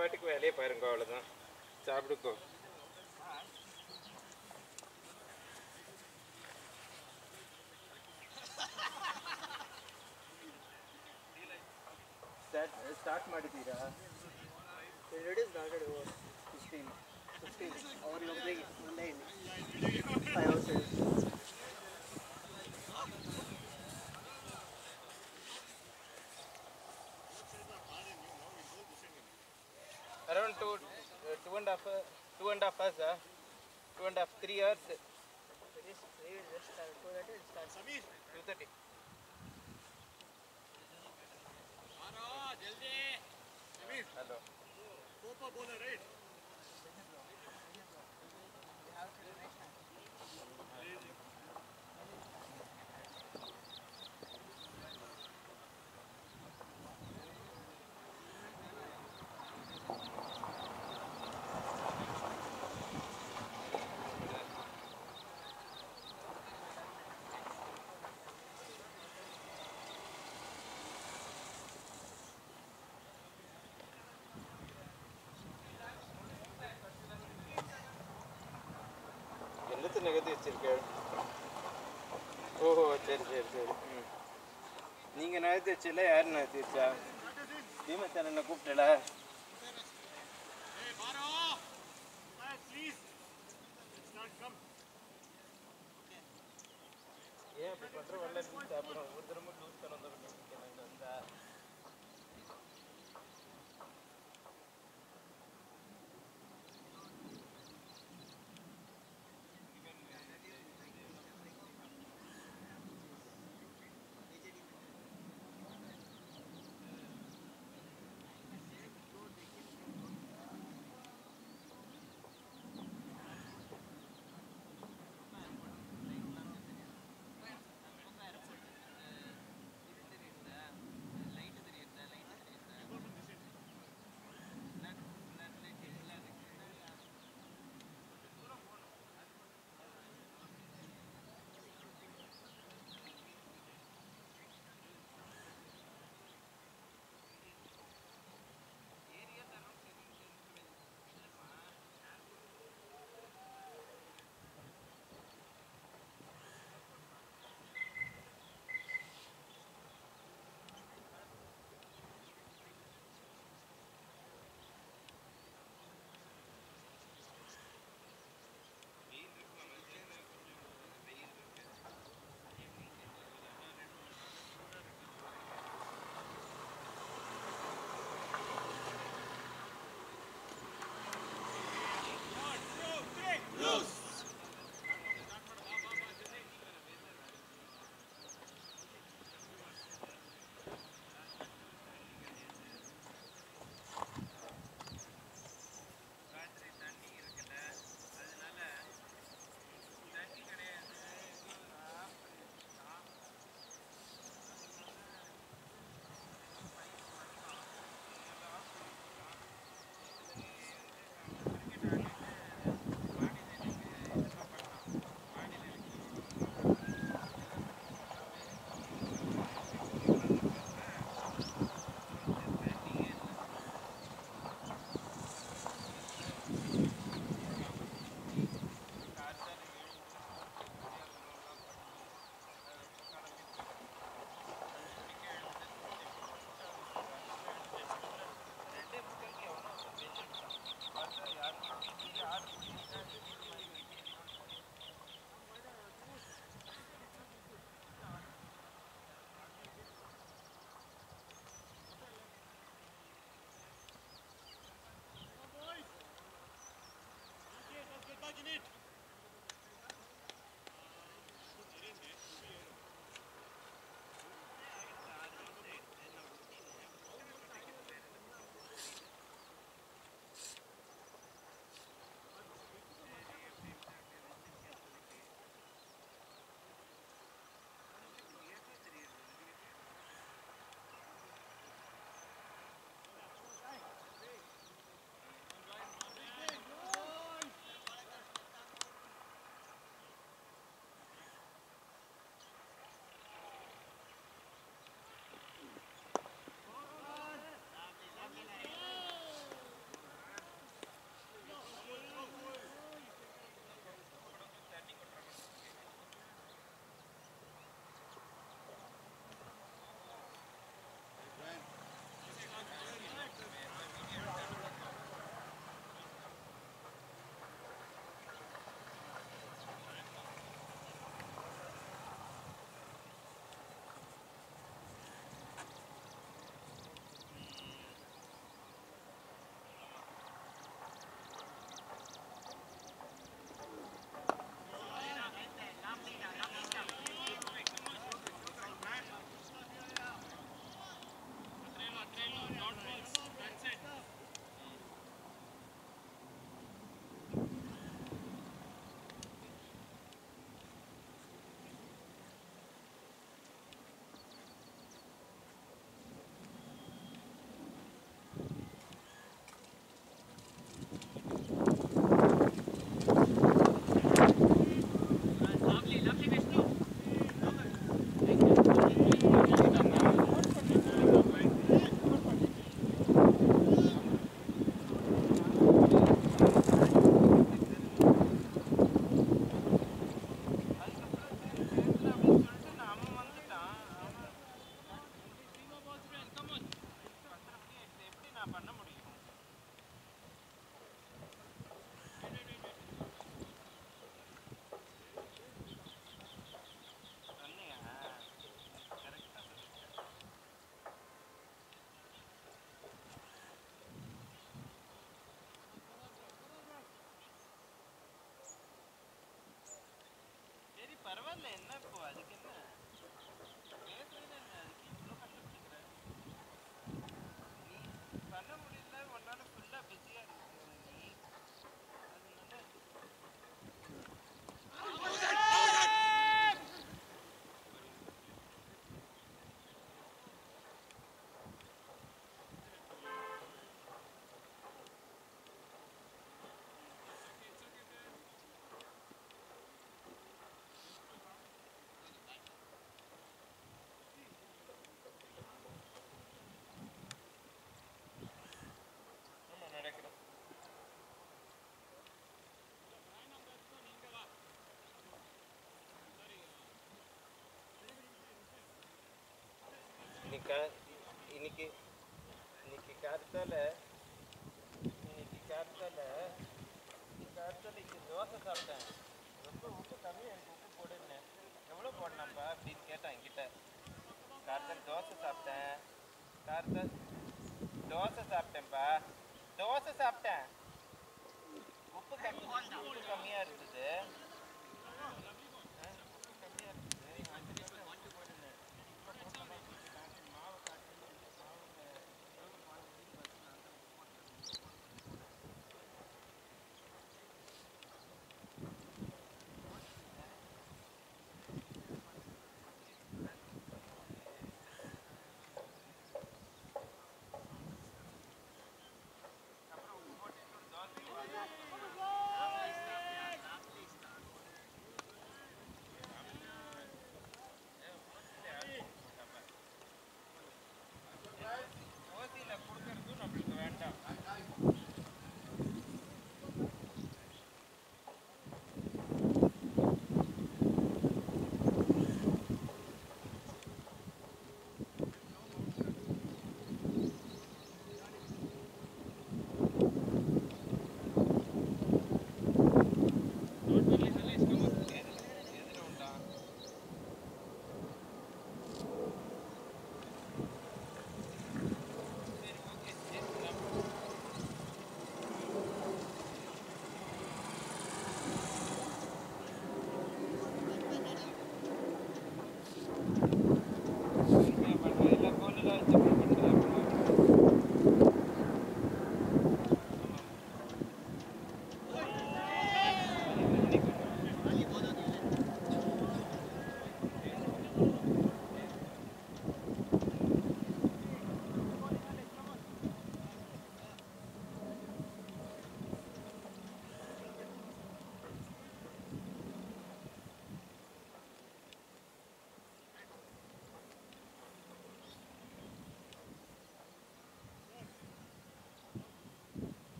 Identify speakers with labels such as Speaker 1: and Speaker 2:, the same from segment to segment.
Speaker 1: பாட்டுக்கு வேலையை பாருங்க அவ்வளோதான் சாப்பிடுக்கோ. to uh, two and a half, uh, two and a half hours, uh, two and a half, three
Speaker 2: years. Hello.
Speaker 1: read this right? எல்லாத்தையும் நகர்த்தி வச்சிருக்க ஓஹோ சரி சரி சரி. ம். நீங்கள் நகர்த்தி வச்சில யார் நகர்த்தி வச்சா? பீமச்சரனை கூப்பிட்டல? minutes. One minute. இன்னைக்கு இன்னைக்கு இன்னைக்கு காலத்தால இன்னைக்கு காலத்தால காலத்தால இன்னைக்கு தோசை சாப்பிட்டேன். ரொம்ப உப்பு கம்மியாக எனக்கு உப்பு போடுன்னு. எவ்வளோ போடணும்ப்பா அப்படின்னு கேட்டேன் என்கிட்ட. காலத்தால தோசை சாப்பிட்டேன். காலத்தால் தோசை சாப்பிட்டேன்ப்பா. தோசை சாப்பிட்டேன். உப்பு கம்மி உப்பு கம்மியாக இருந்தது.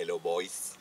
Speaker 3: Hello, boys.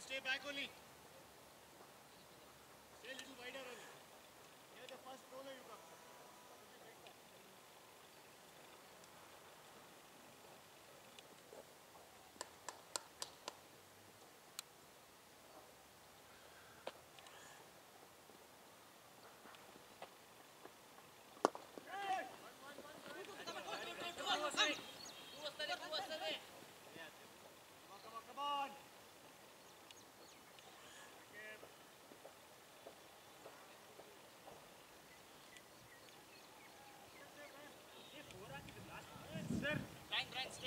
Speaker 4: Stay back only.
Speaker 5: Rein,
Speaker 4: rein, stay.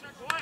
Speaker 4: Commissioner Gordon.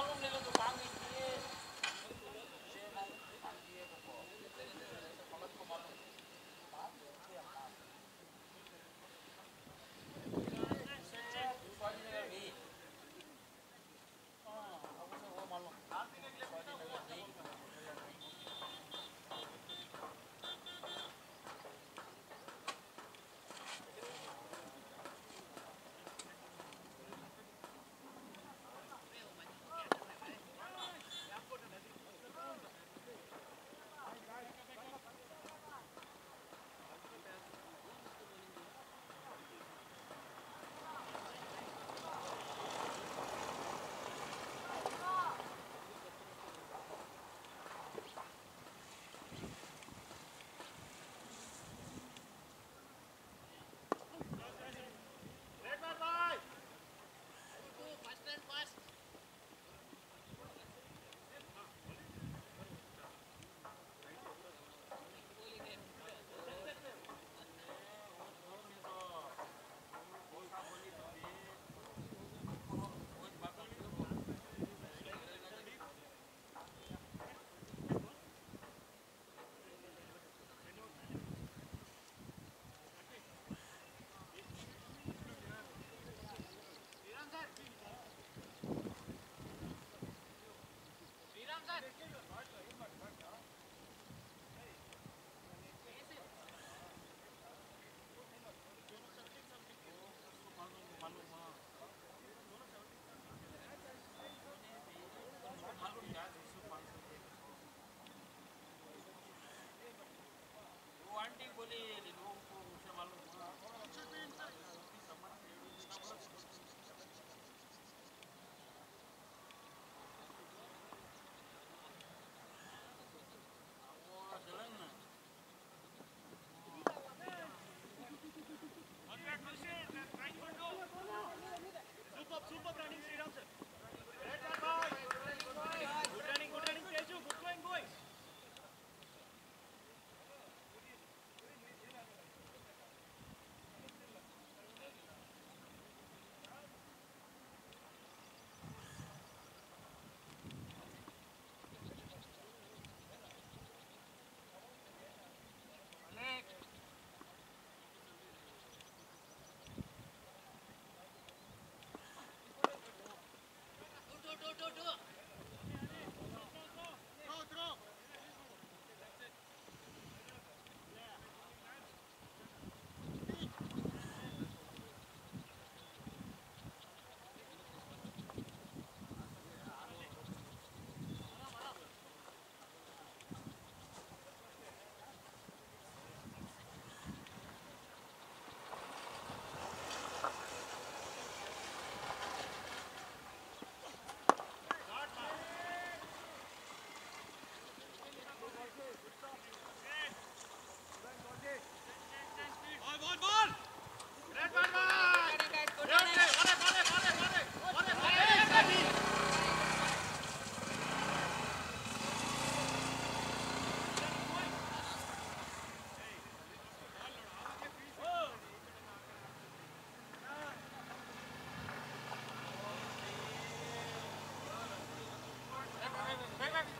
Speaker 4: problem do, do, do. ¿Ven? ¿Ven? ¿Ven?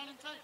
Speaker 1: nine and
Speaker 4: ten.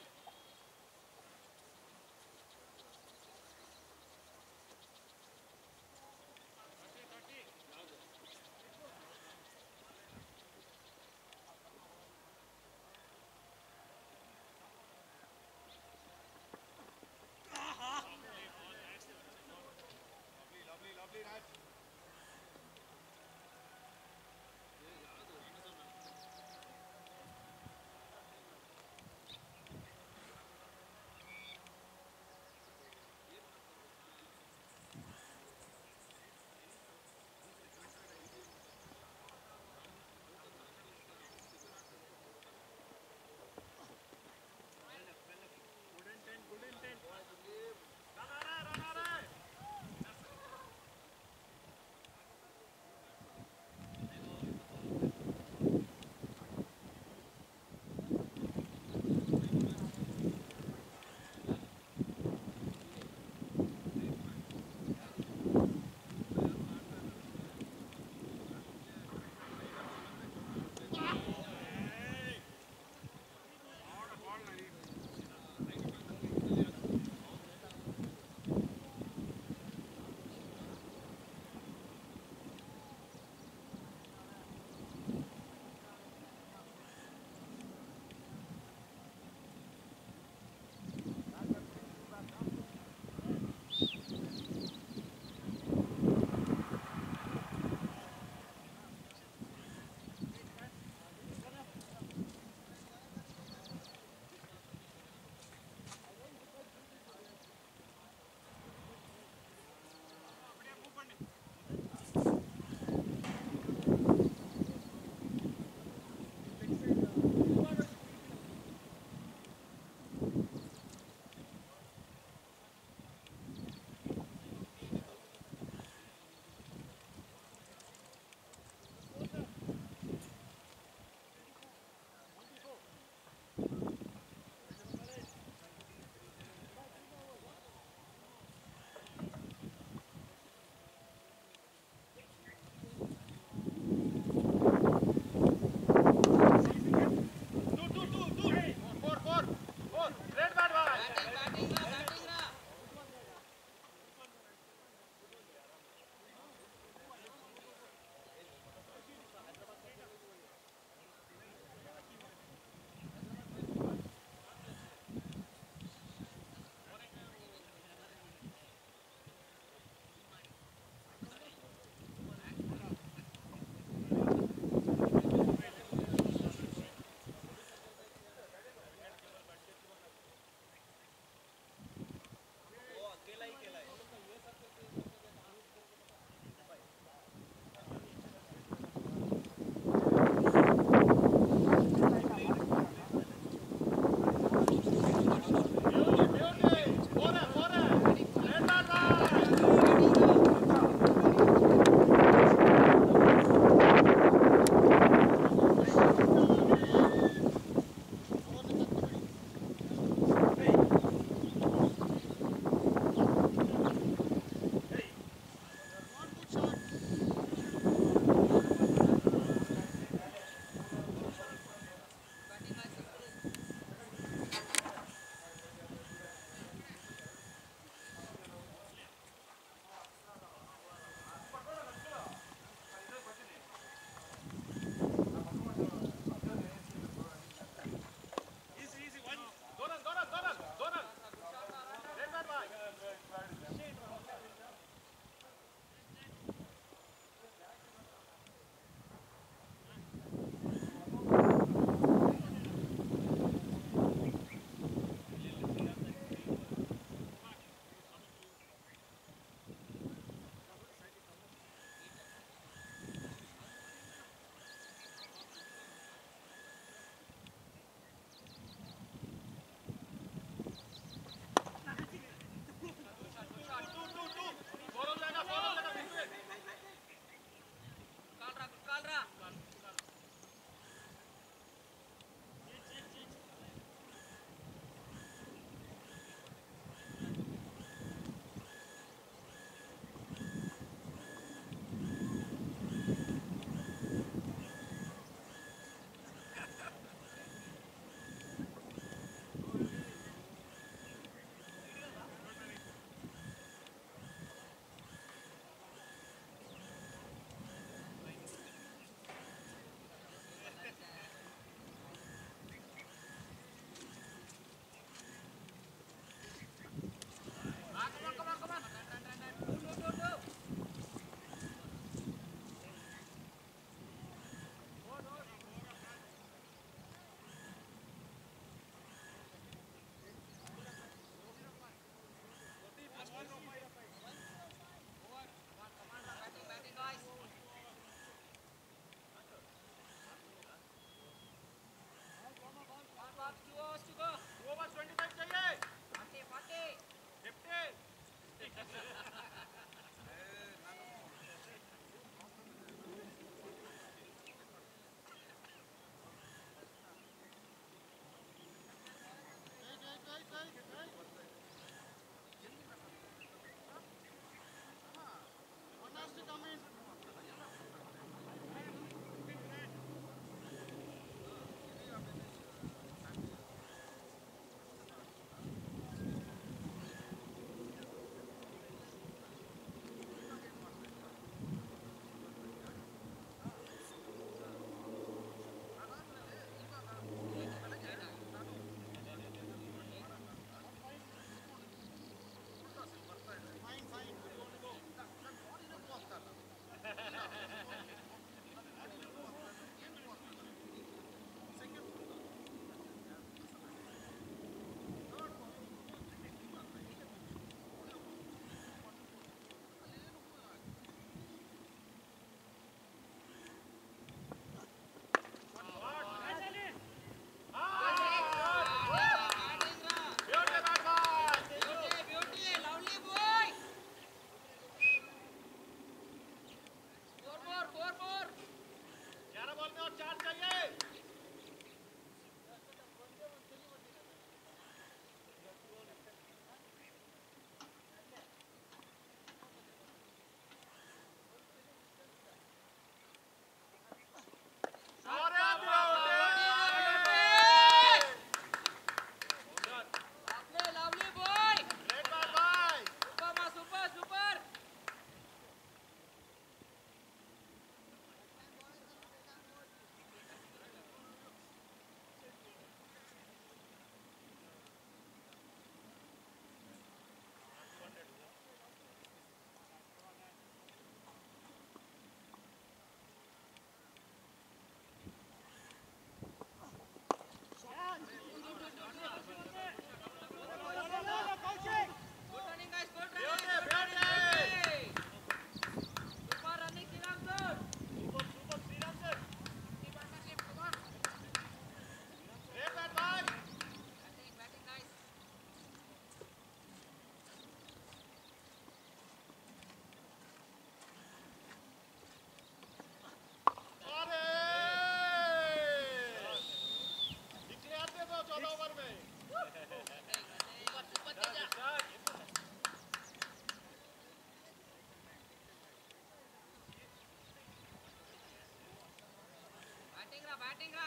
Speaker 4: பேட்டிங்ரா பேட்டிங்ரா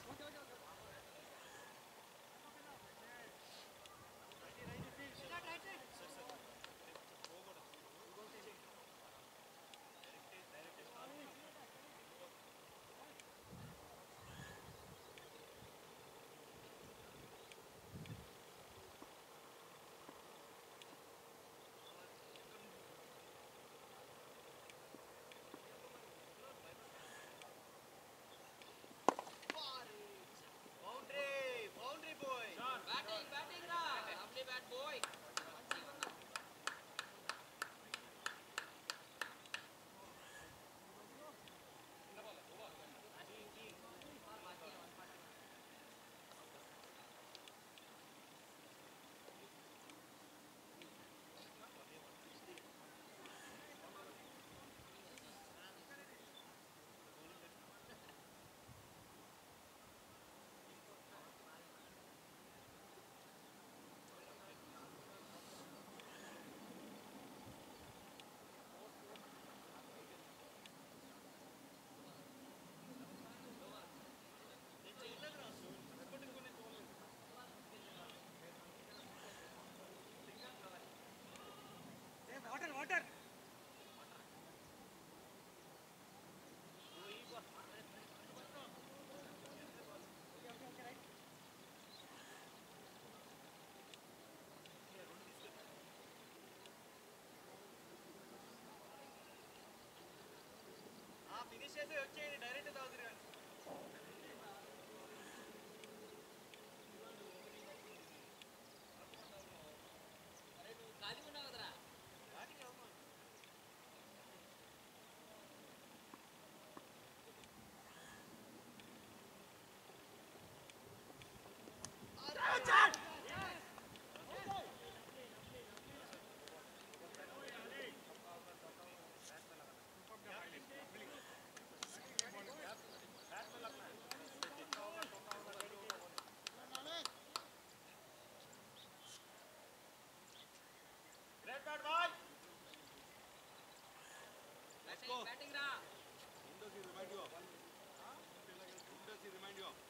Speaker 5: let's go.
Speaker 4: Batting ra.
Speaker 5: Windows is remind you. Windows is remind you.